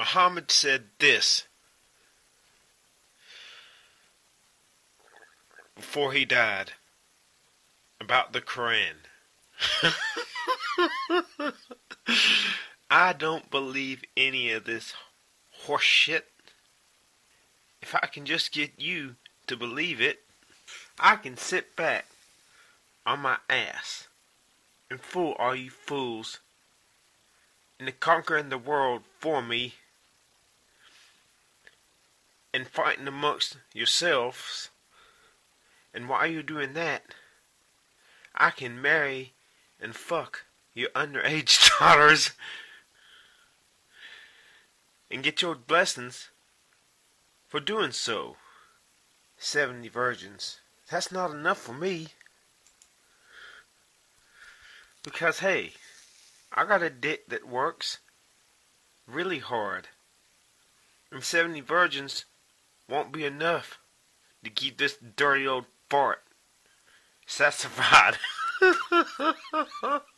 Muhammad said this before he died about the Quran. I don't believe any of this horse shit. If I can just get you to believe it, I can sit back on my ass and fool all you fools into conquering the world for me and fighting amongst yourselves. And while you're doing that, I can marry and fuck your underage daughters and get your blessings for doing so. Seventy virgins. That's not enough for me. Because, hey, I got a dick that works really hard. And 70 virgins won't be enough to keep this dirty old fart satisfied.